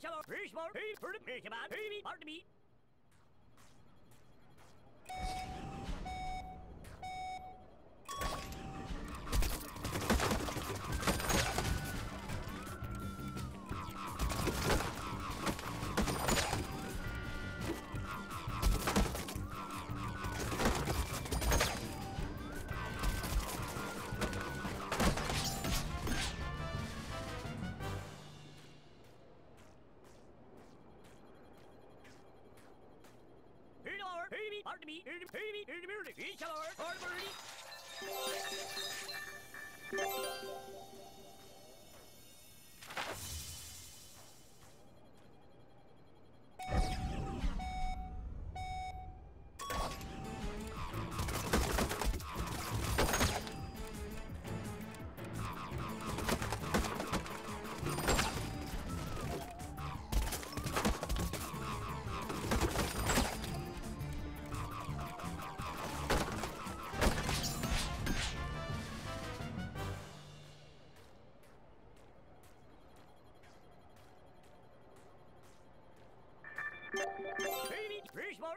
Fish more. Hey,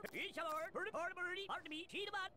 Ishador, Ishador, Hurdy, Artemis, Cheetabat.